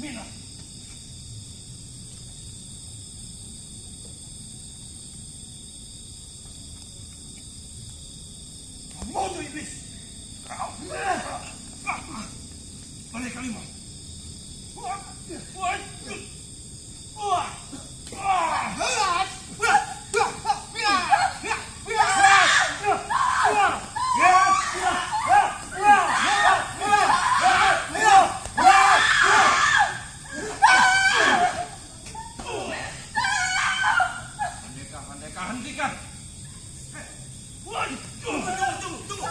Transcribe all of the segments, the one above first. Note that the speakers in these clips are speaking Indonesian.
mina. Modo iblis. Kau. Balik kalimat. Hentikan. Tunggu, tunggu, tunggu, tunggu.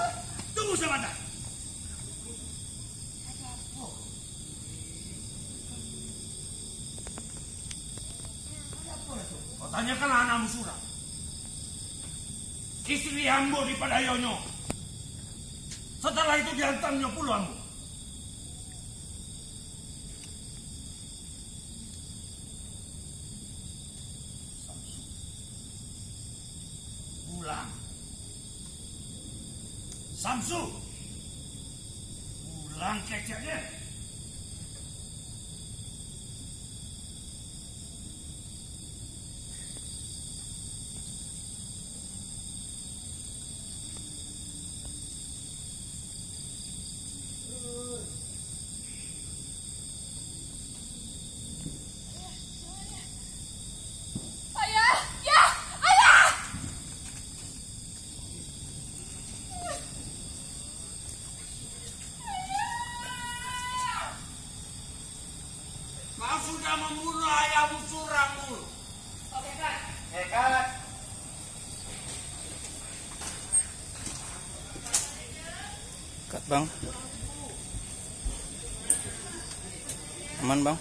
Tunggu, Samantha. Kau tanyakan anakmu surah. Istri Ambo di Padayonyo. Setelah itu diantarnya pulang. Pulang. Samsu. Pulang keceknya. Sudah membunuh ayahmu suramul. Oke, Kak. Hekat. Kat bang. Aman bang.